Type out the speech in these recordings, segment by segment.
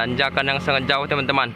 tanjakan yang sangat jauh teman-teman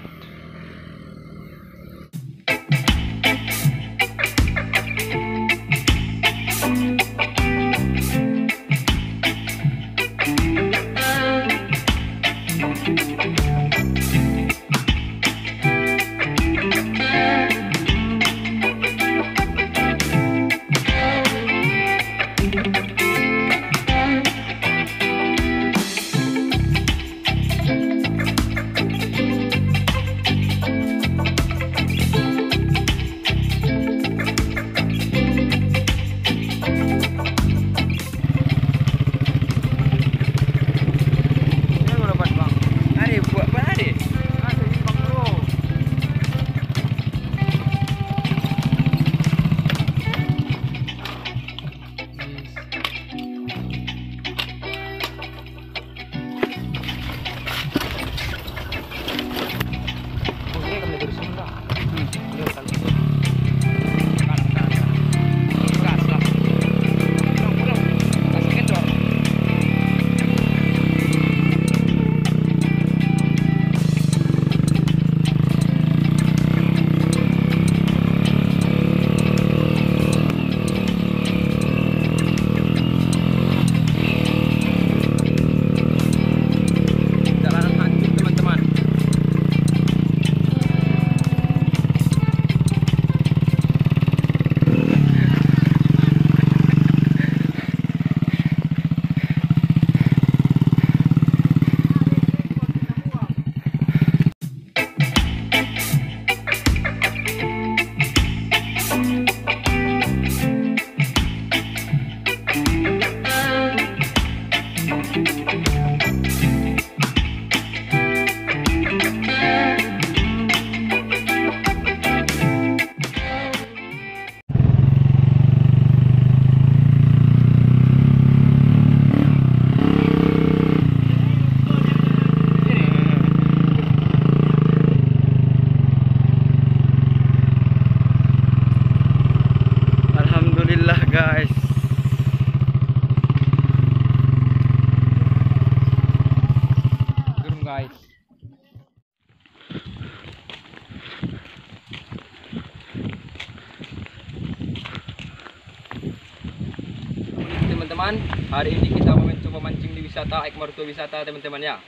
Teman-teman, hari ini kita mau mencoba mancing di wisata Mertua Wisata teman-teman ya.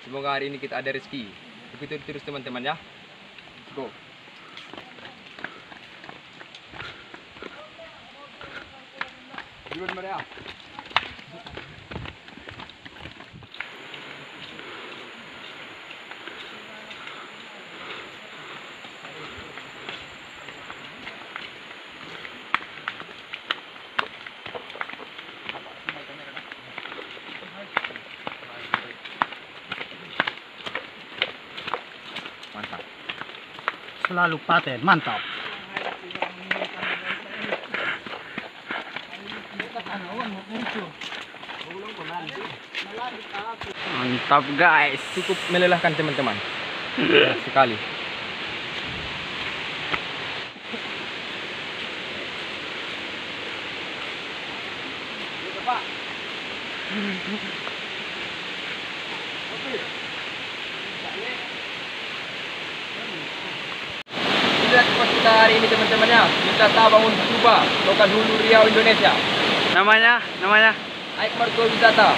Semoga hari ini kita ada rezeki. Ikuti terus teman-teman ya. Go. Duluan Maria. Selalu paten, mantap. Mantap guys. Cukup melelahkan teman-teman. Ya, sekali. Inilah tempat kita hari ini teman-teman ya. Wisata Bangun Suba, Lokal Hulu Riau, Indonesia. Namanya, namanya. Aik Mertua Wisata.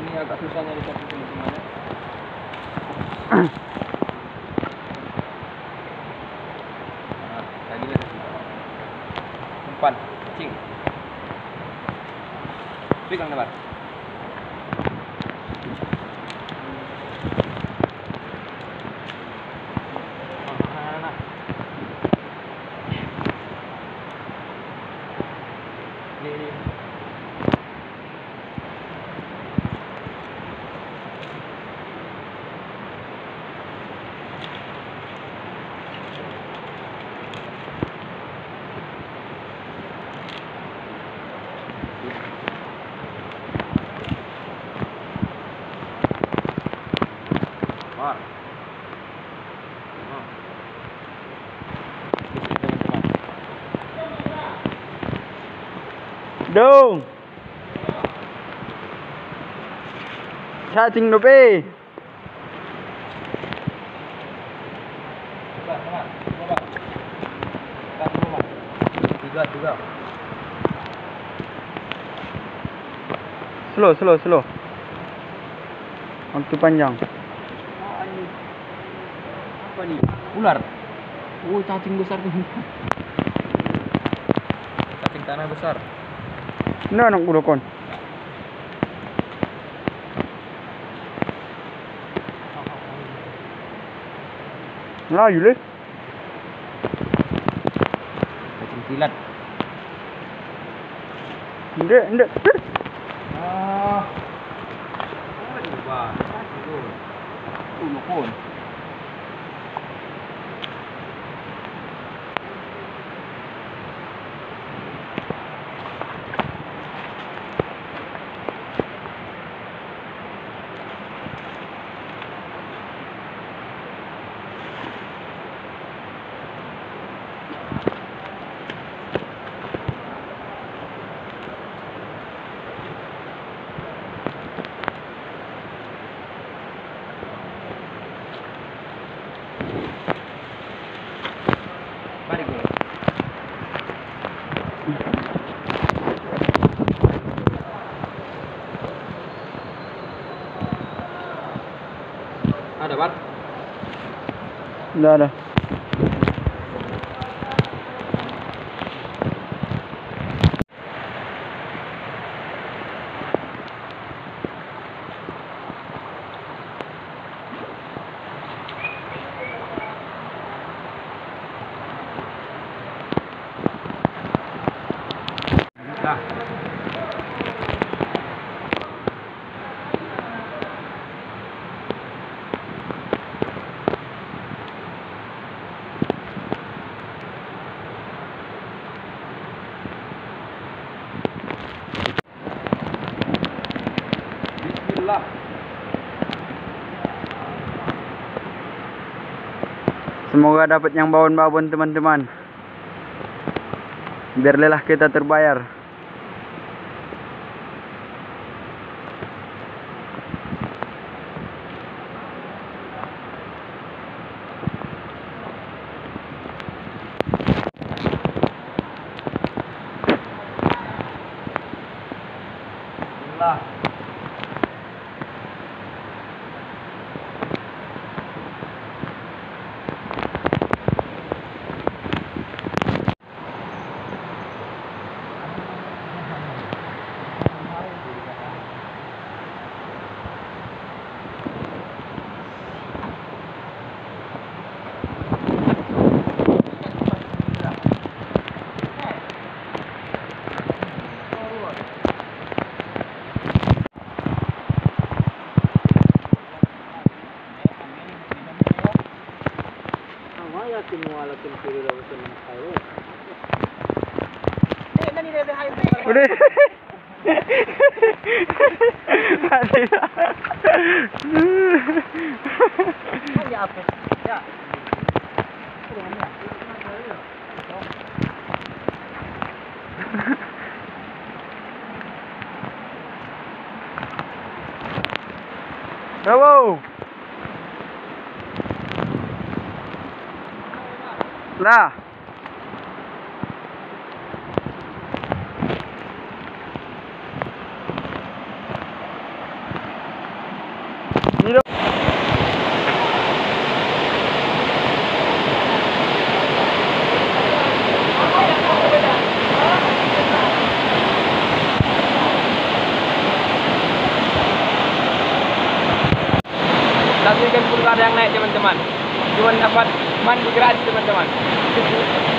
ini agak susah nyari satu teman-temannya lagi lah. Umpan cing. Oh. Teman-teman. Dong. Cacing dope. Coba, coba, coba. Tahan dulu, Mas. Tiga, tiga. Slow, slow, slow. Waktu panjang. Oh, ini. Apa nih? Ular. Oh, cacing besar tuh. Cacing tanah besar. Ini anak kuda kon. Melayu le. Cacing silat. Ndek, ndek. Ah. Nih, Bang? Itu. Tuh, lupun. لا لا. Semoga dapat yang bawon-bawon teman-teman. Biar lelah kita terbayar. Kinwalatin hahaha hahaha ako sa mga kayo. Eh, naninirahan ko. Uli! Hahaha! Hahaha! Hahaha! Lah. Tapi kan pun ada yang naik teman-teman. Cuman dapat mandi gratis teman-teman.